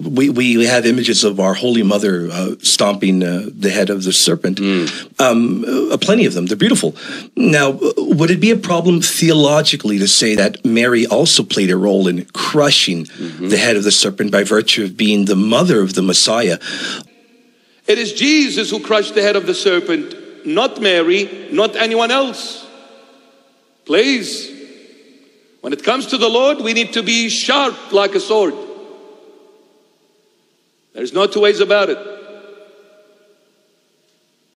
we, we have images of our Holy Mother uh, stomping uh, the head of the serpent. Um, uh, plenty of them. They're beautiful. Now, uh, would it be a problem theologically to say that Mary also played a role in crushing the head of the serpent by virtue of being the mother of the Messiah? It is Jesus who crushed the head of the serpent, not Mary, not anyone else. Please. When it comes to the Lord, we need to be sharp like a sword. There's no two ways about it.